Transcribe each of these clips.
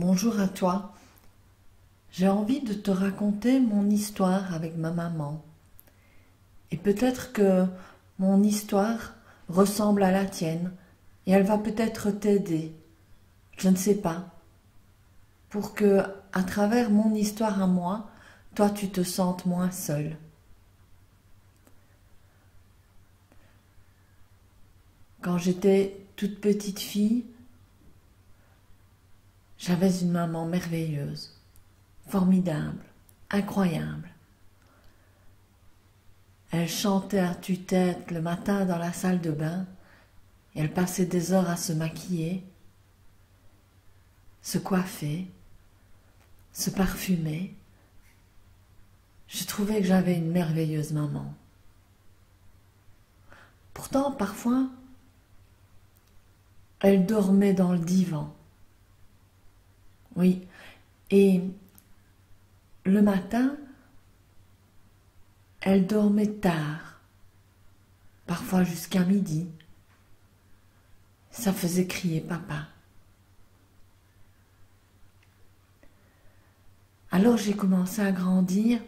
Bonjour à toi. J'ai envie de te raconter mon histoire avec ma maman. Et peut-être que mon histoire ressemble à la tienne et elle va peut-être t'aider. Je ne sais pas. Pour que, à travers mon histoire à moi, toi tu te sentes moins seul. Quand j'étais toute petite fille, j'avais une maman merveilleuse, formidable, incroyable. Elle chantait à tue-tête le matin dans la salle de bain et elle passait des heures à se maquiller, se coiffer, se parfumer. Je trouvais que j'avais une merveilleuse maman. Pourtant, parfois, elle dormait dans le divan. Oui. Et le matin, elle dormait tard, parfois jusqu'à midi. Ça faisait crier papa. Alors j'ai commencé à grandir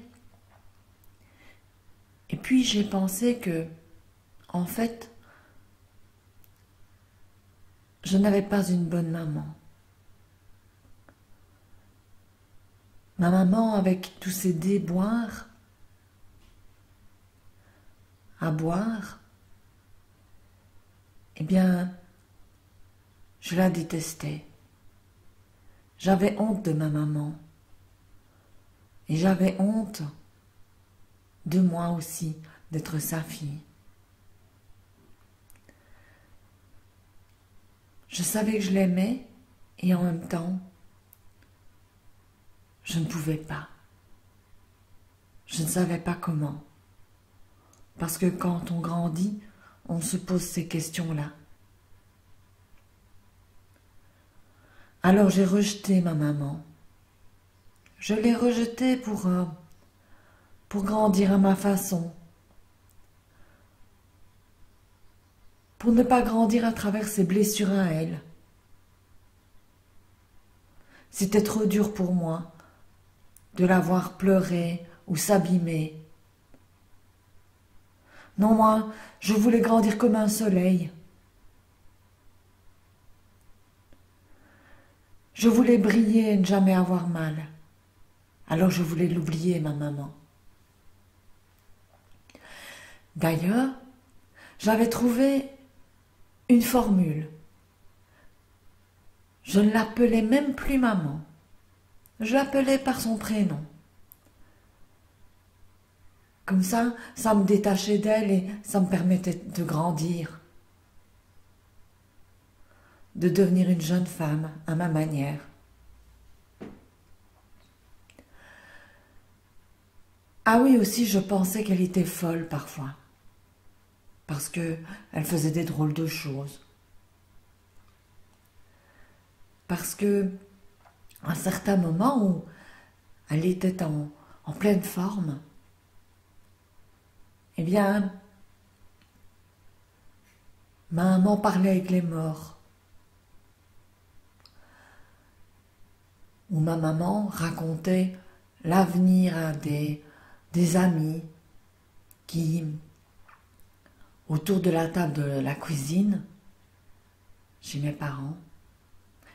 et puis j'ai pensé que, en fait, je n'avais pas une bonne maman. Ma maman, avec tous ses déboires, à boire, eh bien, je la détestais. J'avais honte de ma maman. Et j'avais honte de moi aussi, d'être sa fille. Je savais que je l'aimais et en même temps, je ne pouvais pas. Je ne savais pas comment. Parce que quand on grandit, on se pose ces questions-là. Alors j'ai rejeté ma maman. Je l'ai rejetée pour, euh, pour grandir à ma façon. Pour ne pas grandir à travers ses blessures à elle. C'était trop dur pour moi de la voir pleurer ou s'abîmer. Non, moi, je voulais grandir comme un soleil. Je voulais briller et ne jamais avoir mal. Alors je voulais l'oublier, ma maman. D'ailleurs, j'avais trouvé une formule. Je ne l'appelais même plus maman. Je l'appelais par son prénom. Comme ça, ça me détachait d'elle et ça me permettait de grandir, de devenir une jeune femme à ma manière. Ah oui, aussi, je pensais qu'elle était folle parfois, parce que elle faisait des drôles de choses, parce que un certain moment où elle était en, pleine forme, eh bien, maman parlait avec les morts. Ou ma maman racontait l'avenir des, des amis qui, autour de la table de la cuisine, chez mes parents,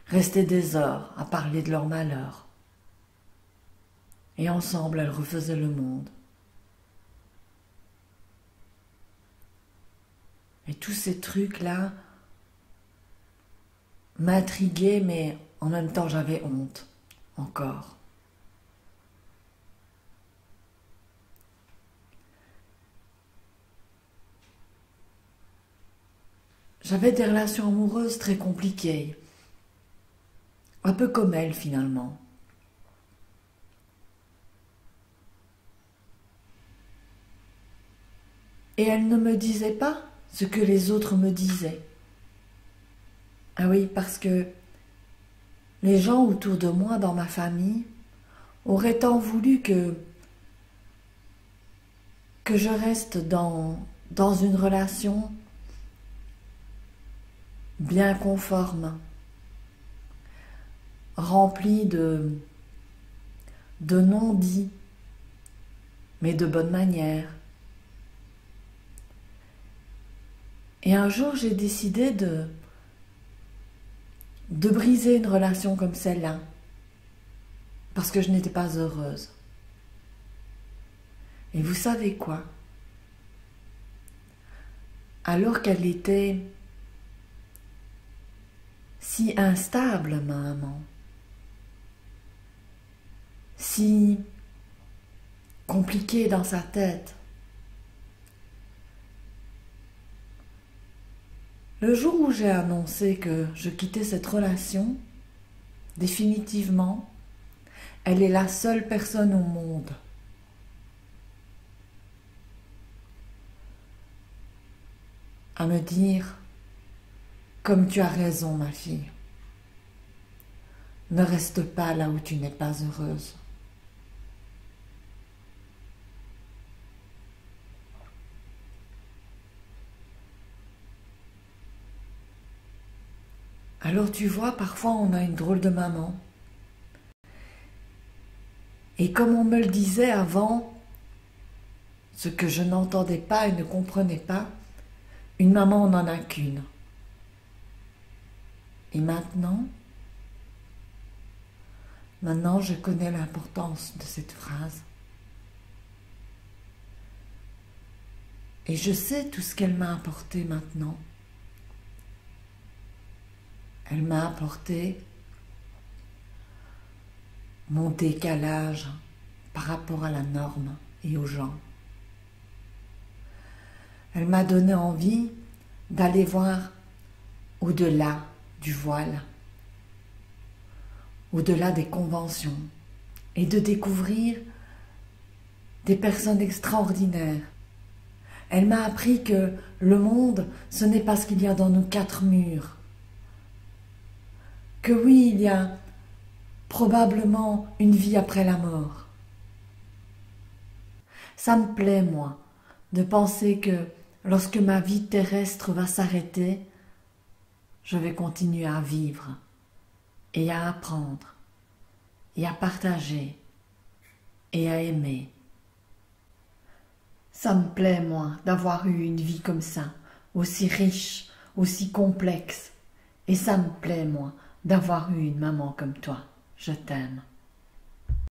restaient des heures à parler de leur malheur. Et ensemble, elles refaisaient le monde. Et tous ces trucs-là m'intriguaient, mais en même temps j'avais honte, encore. J'avais des relations amoureuses très compliquées. Un peu comme elle finalement. Et elle ne me disait pas ce que les autres me disaient. Ah oui, parce que les gens autour de moi, dans ma famille, auraient tant voulu que que je reste dans, dans une relation bien conforme remplie de, de non-dits, mais de bonne manière. Et un jour, j'ai décidé de, de briser une relation comme celle-là, parce que je n'étais pas heureuse. Et vous savez quoi? Alors qu'elle était si instable, ma maman, si compliquée dans sa tête, Le jour où j'ai annoncé que je quittais cette relation, définitivement, elle est la seule personne au monde à me dire Comme tu as raison, ma fille, ne reste pas là où tu n'es pas heureuse. Alors tu vois, parfois on a une drôle de maman. Et comme on me le disait avant, ce que je n'entendais pas et ne comprenais pas, une maman on n'en a qu'une. Et maintenant, maintenant je connais l'importance de cette phrase. Et je sais tout ce qu'elle m'a apporté maintenant. Elle m'a apporté mon décalage par rapport à la norme et aux gens. Elle m'a donné envie d'aller voir au-delà du voile, au-delà des conventions, et de découvrir des personnes extraordinaires. Elle m'a appris que le monde, ce n'est pas ce qu'il y a dans nos quatre murs, que oui, il y a probablement une vie après la mort. Ça me plaît, moi, de penser que lorsque ma vie terrestre va s'arrêter, je vais continuer à vivre et à apprendre et à partager et à aimer. Ça me plaît, moi, d'avoir eu une vie comme ça, aussi riche, aussi complexe. Et ça me plaît, moi, d'avoir eu une maman comme toi. Je t'aime.